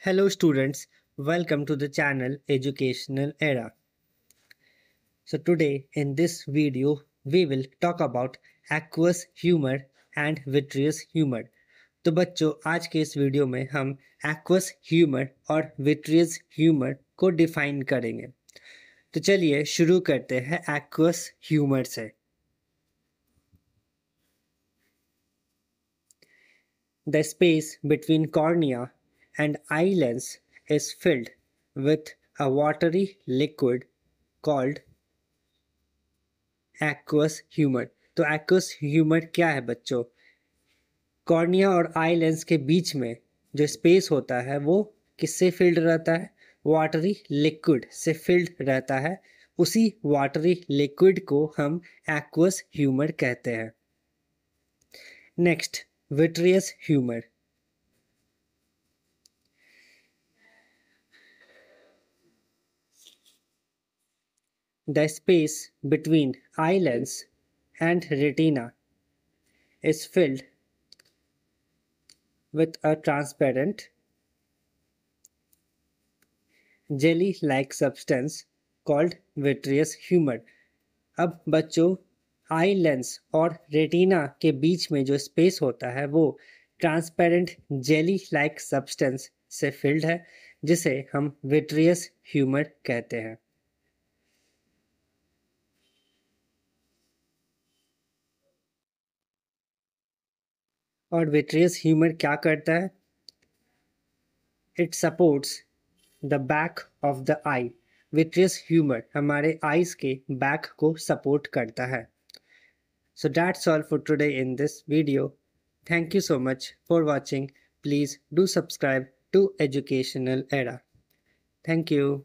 Hello students, welcome to the channel Educational Era. So today in this video we will talk about aqueous humor and vitreous humor. तो बच्चों आज के इस video में हम aqueous humour और vitreous humour को डिफाइन करेंगे तो चलिए शुरू करते हैं एक्वस ह्यूमर से The space between cornea and eye lens is filled with a watery liquid called aqueous humor. तो aqueous humor क्या है बच्चों कॉर्निया और आई लेंस के बीच में जो स्पेस होता है, वो किससे फिल्ड रहता है वाटरी लिक्विड से फिल्ड रहता है उसी वाटरी लिक्विड को हम एक्वस ह्यूमर कहते हैं next vitreous humor. The space between eye lens and retina is filled with a transparent jelly-like substance called vitreous humor. अब बच्चों आई लेंस और रेटिना के बीच में जो स्पेस होता है वो ट्रांसपेरेंट जेली लाइक सब्सटेंस से फिल्ड है जिसे हम विट्रियस ह्यूमर कहते हैं और विट्रियस ह्यूमर क्या करता है? It supports the back of the eye vitreous humour हमारे आईज के बैक को सपोर्ट करता है। So that's all for today in this video thank you so much for watching please do subscribe to educational era thank you